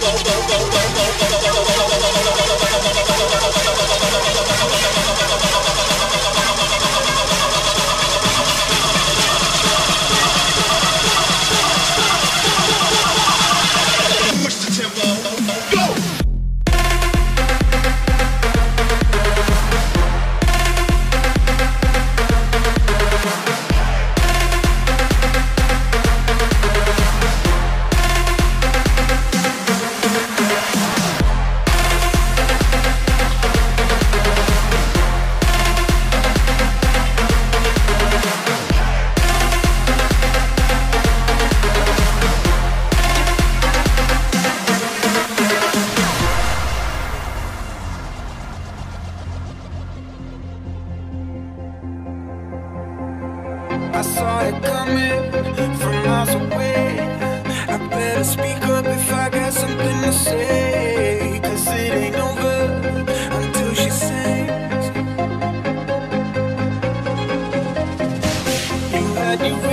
go, go, go. I saw it coming from miles away. I better speak up if I got something to say. Cause it ain't over until she sings. You had you.